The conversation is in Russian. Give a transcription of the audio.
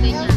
состояние.